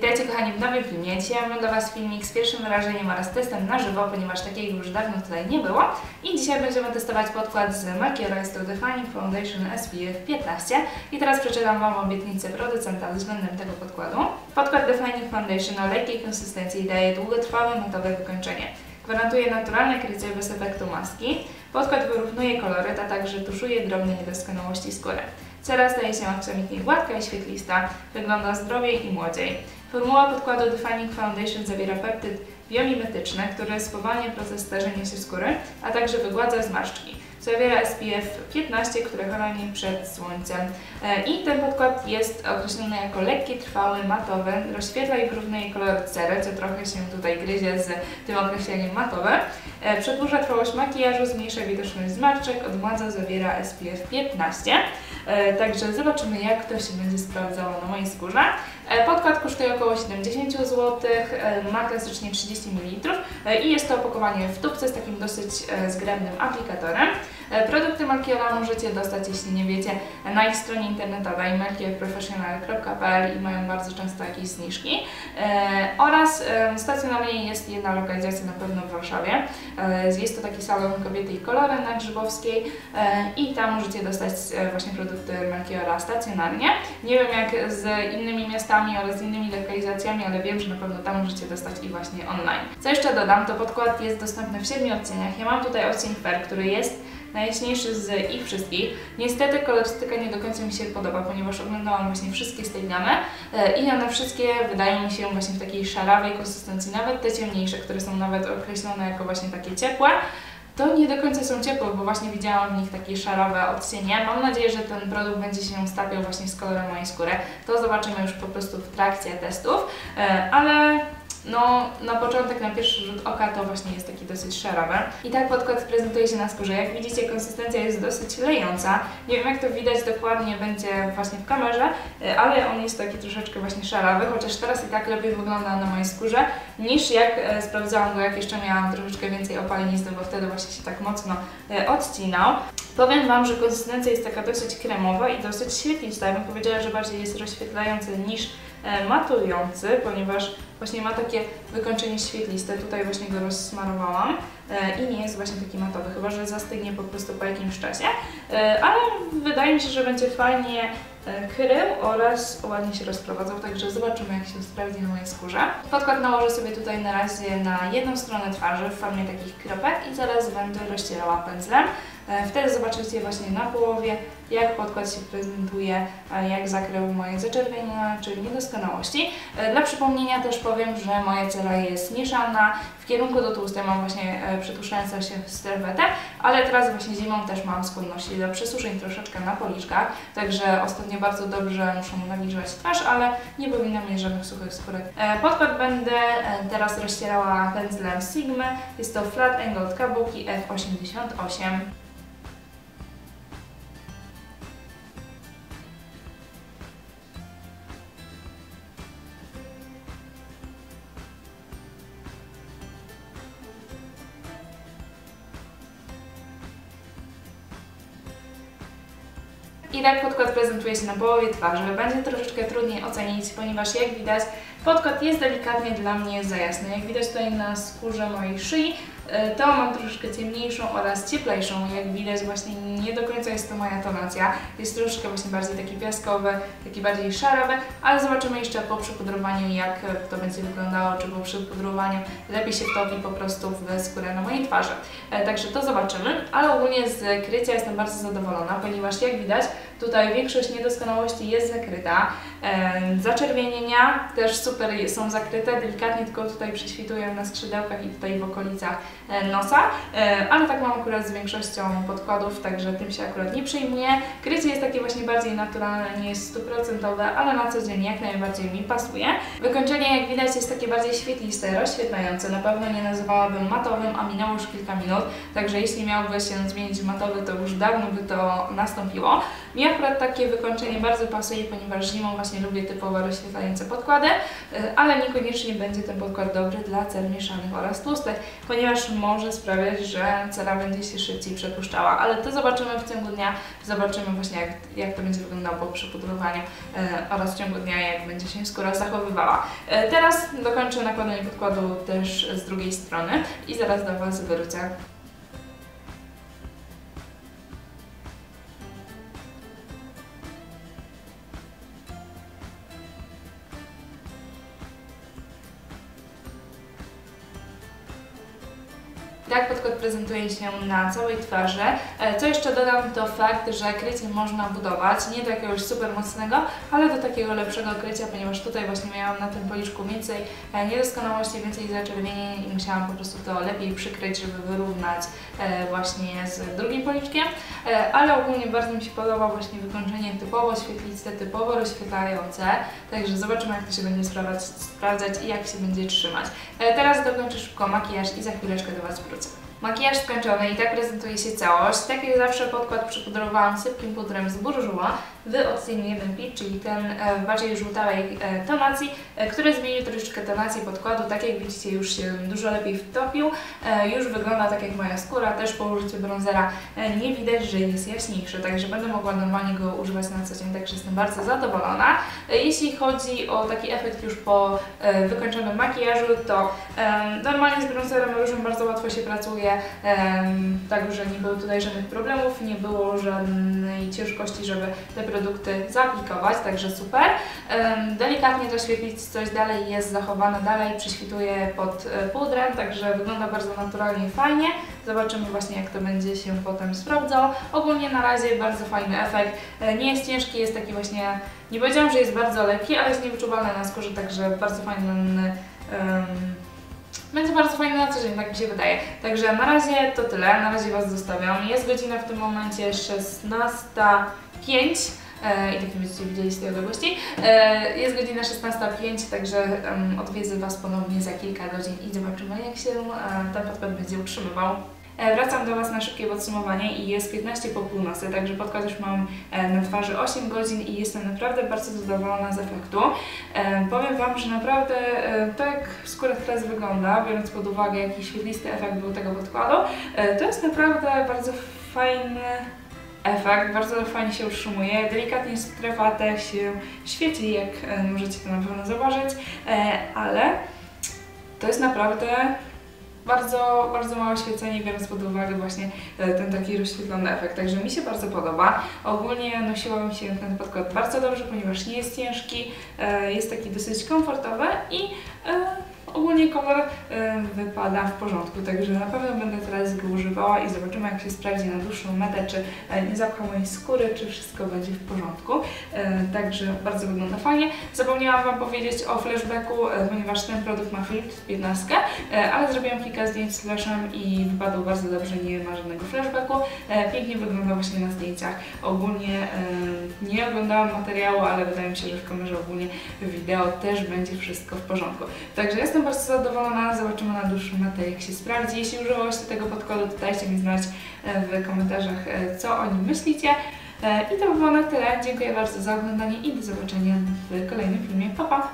Witajcie kochani w nowym filmie. Dzisiaj mam dla Was filmik z pierwszym wrażeniem oraz testem na żywo, ponieważ takiego już dawno tutaj nie było. I dzisiaj będziemy testować podkład z Makiera, jest to Defining Foundation SPF 15. I teraz przeczytam Wam obietnicę producenta względem tego podkładu. Podkład Defining Foundation o lekkiej konsystencji daje długotrwałe matowe wykończenie. Gwarantuje naturalne krycie bez efektu maski. Podkład wyrównuje koloryt, a także tuszuje drobne niedoskonałości skóry. Cera staje się aksamitnie gładka i świetlista, wygląda zdrowiej i młodziej. Formuła podkładu Defining Foundation zawiera peptyd biomimetyczny, który spowalnia proces starzenia się skóry, a także wygładza zmarszczki. Zawiera SPF 15, który chroni przed słońcem. E, I ten podkład jest określony jako lekki, trwały, matowy, rozświetla i porównuje kolor cery, co trochę się tutaj gryzie z tym określeniem matowe. E, przedłuża trwałość makijażu, zmniejsza widoczność zmarszczek, odmładza, zawiera SPF 15. E, także zobaczymy jak to się będzie sprawdzało na mojej skórze. Podkład kosztuje około 70 zł, ma klasycznie 30 ml i jest to opakowanie w tubce z takim dosyć zgrabnym aplikatorem. E, produkty Melchiora możecie dostać, jeśli nie wiecie, na ich stronie internetowej melchiorprofessional.pl i mają bardzo często jakieś zniżki. E, oraz stacjonarnie jest jedna lokalizacja na pewno w Warszawie. E, jest to taki salon kobiety i kolory na Grzybowskiej i tam możecie dostać właśnie produkty Melchiora stacjonarnie. Nie wiem jak z innymi miastami oraz z innymi lokalizacjami, ale wiem, że na pewno tam możecie dostać i właśnie online. Co jeszcze dodam, to podkład jest dostępny w 7 odcieniach. Ja mam tutaj odcień Fair, który jest najjaśniejszy z ich wszystkich. Niestety kolorystyka nie do końca mi się podoba, ponieważ oglądałam właśnie wszystkie z tej gamy e, i one wszystkie wydają mi się właśnie w takiej szarawej konsystencji, nawet te ciemniejsze, które są nawet określone jako właśnie takie ciepłe, to nie do końca są ciepłe, bo właśnie widziałam w nich takie szarowe odcienie. Mam nadzieję, że ten produkt będzie się stapiał właśnie z kolorem mojej skóry. To zobaczymy już po prostu w trakcie testów, e, ale no na początek, na pierwszy rzut oka to właśnie jest taki dosyć szarawy. I tak podkład prezentuje się na skórze. Jak widzicie konsystencja jest dosyć lejąca. Nie wiem jak to widać dokładnie będzie właśnie w kamerze, e, ale on jest taki troszeczkę właśnie szarawy, chociaż teraz i tak lepiej wygląda na mojej skórze niż jak e, sprawdzałam go jak jeszcze miałam troszeczkę więcej opalenizny, bo wtedy właśnie się tak mocno e, odcinał. Powiem Wam, że konsystencja jest taka dosyć kremowa i dosyć świetlista. Ja bym powiedziała, że bardziej jest rozświetlający niż matujący, ponieważ Właśnie ma takie wykończenie świetliste, tutaj właśnie go rozsmarowałam e, i nie jest właśnie taki matowy, chyba że zastygnie po prostu po jakimś czasie, e, ale wydaje mi się, że będzie fajnie e, krył oraz ładnie się rozprowadzał, także zobaczymy jak się sprawdzi na mojej skórze. Podkład nałożę sobie tutaj na razie na jedną stronę twarzy w formie takich kropek i zaraz będę rozcierała pędzlem. Wtedy zobaczycie właśnie na połowie, jak podkład się prezentuje, jak zakrył moje zaczerwienia czy niedoskonałości. Dla przypomnienia też powiem, że moja cera jest mieszana, w kierunku do tłustej mam właśnie e, przetuszającą się serwetę, ale teraz właśnie zimą też mam skłonność do przesuszeń troszeczkę na policzkach, także ostatnio bardzo dobrze muszę nawilżać twarz, ale nie powinna mieć żadnych suchych skórek. E, podkład będę e, teraz rozcierała pędzlem Sigma, jest to Flat Angled Kabuki F88. I tak podkład prezentuje się na połowie twarzy. Będzie troszeczkę trudniej ocenić, ponieważ jak widać podkład jest delikatnie dla mnie za jasny. Jak widać tutaj na skórze mojej szyi, e, to mam troszeczkę ciemniejszą oraz cieplejszą. Jak widać właśnie nie do końca jest to moja tonacja. Jest troszeczkę właśnie bardziej taki piaskowy, taki bardziej szarawy, ale zobaczymy jeszcze po przypudrowaniu jak to będzie wyglądało, czy po przypudrowaniu lepiej się wtopi po prostu w skórę na mojej twarzy. E, także to zobaczymy, ale ogólnie z krycia jestem bardzo zadowolona, ponieważ jak widać tutaj większość niedoskonałości jest zakryta. E, zaczerwienienia też super są zakryte, delikatnie tylko tutaj prześwitują na skrzydełkach i tutaj w okolicach nosa, e, ale tak mam akurat z większością podkładów, także tym się akurat nie przejmuję. Krycie jest takie właśnie bardziej naturalne, nie jest stuprocentowe, ale na co dzień jak najbardziej mi pasuje. Wykończenie jak widać jest takie bardziej świetliste, rozświetlające, na pewno nie nazywałabym matowym, a minęło już kilka minut, także jeśli miałby się zmienić matowy, to już dawno by to nastąpiło. Mi akurat takie wykończenie bardzo pasuje, ponieważ zimą właśnie lubię typowo rozświetlające podkłady, e, ale niekoniecznie będzie ten podkład dobry dla cer mieszanych oraz tłustych, ponieważ może sprawiać, że cera będzie się szybciej przepuszczała, ale to zobaczymy w ciągu dnia, zobaczymy właśnie jak, jak to będzie wyglądało po przepudrowaniu e, oraz w ciągu dnia jak będzie się skóra zachowywała. E, teraz dokończę nakładanie podkładu też z drugiej strony i zaraz do Was wrócę. Tak podkład prezentuje się na całej twarzy. E, Co jeszcze dodam to fakt, że krycie można budować nie do jakiegoś super mocnego, ale do takiego lepszego krycia, ponieważ tutaj właśnie miałam na tym policzku więcej e, niedoskonałości, więcej zaczerwienień i musiałam po prostu to lepiej przykryć, żeby wyrównać e, właśnie z drugim policzkiem. Ale ogólnie bardzo mi się podoba właśnie wykończenie typowo świetliste, typowo rozświetlające, także zobaczymy jak to się będzie sprawdzać, sprawdzać i jak się będzie trzymać. Teraz dokończę szybko makijaż i za chwileczkę do Was wrócę. operator. Makijaż skończony i tak prezentuje się całość. Tak jak zawsze podkład przypudrowałam sypkim pudrem z Bourjois w odcieniu 1 Peach, czyli ten e, bardziej żółtałej e, tonacji, e, który zmienił troszeczkę tonację podkładu. Tak jak widzicie już się dużo lepiej wtopił. Już wygląda tak jak moja skóra, też po użyciu bronzera nie widać, że jest jaśniejszy, także będę mogła normalnie go używać na co dzień, także jestem bardzo zadowolona. Jeśli chodzi o taki efekt już po wykończonym makijażu, to normalnie z bronzerem różem bardzo łatwo się pracuje, Także nie było tutaj żadnych problemów, nie było żadnej ciężkości, żeby te produkty zaaplikować, także super. Delikatnie doświetlić coś dalej jest zachowane, dalej prześwituje pod e, pudrem, także wygląda bardzo naturalnie i fajnie. Zobaczymy właśnie jak to będzie się potem sprawdzało. Ogólnie na razie bardzo fajny efekt. E, Nie jest ciężki, jest taki właśnie, nie powiedziałam, że jest bardzo lekki, ale jest niewyczuwalny na skórze, także bardzo fajny em, będzie bardzo fajny na co dzień, tak mi się wydaje. Także na razie to tyle, na razie Was zostawiam. Jest godzina w tym momencie 16.05 e, i tak będziecie widzieli z tej odległości. E, jest godzina 16.05, także odwiedzę Was ponownie za kilka godzin i zobaczymy jak się e, ten podkład będzie utrzymywał. E, Wracam do Was na szybkie podsumowanie i jest 15 po północy, także podkład już mam e, na twarzy 8 godzin i jestem naprawdę bardzo zadowolona z efektu. E, Powiem Wam, że naprawdę to jak skóra teraz wygląda, biorąc pod uwagę jaki świetlisty efekt był tego podkładu, to jest naprawdę bardzo fajny efekt, bardzo fajnie się utrzymuje, delikatnie strefa też się świeci, jak możecie to na pewno zauważyć, ale to jest naprawdę bardzo, bardzo małe świecenie, biorąc pod uwagę właśnie e, ten taki rozświetlony efekt. Także mi się bardzo podoba. Ogólnie nosiłam się ten podkład bardzo dobrze, ponieważ nie jest ciężki, e, jest taki dosyć komfortowy i e, ogólnie kolor e, wypada w porządku. Także na pewno będę teraz go używała i zobaczymy jak się sprawdzi na dłuższą metę, czy e, nie zapcha mojej skóry, czy wszystko będzie w porządku. E, Także bardzo wygląda fajnie. Zapomniałam Wam powiedzieć o flashbacku, e, ponieważ ten produkt ma filtr 15, e, ale zrobiłam kilka zdjęć z flashem i wypadł bardzo dobrze, nie ma żadnego flashbacku. Pięknie wygląda właśnie na zdjęciach. Ogólnie nie oglądałam materiału, ale wydaje mi się, że w kamerze ogólnie wideo też będzie wszystko w porządku. Także jestem bardzo zadowolona, zobaczymy na dłuższą metę jak się sprawdzi. Jeśli używałyście tego podkładu, to dajcie mi znać e, w komentarzach e, co o nim myślicie. E, I to by było na tyle. Dziękuję bardzo za oglądanie i do zobaczenia w kolejnym filmie. Pa, pa!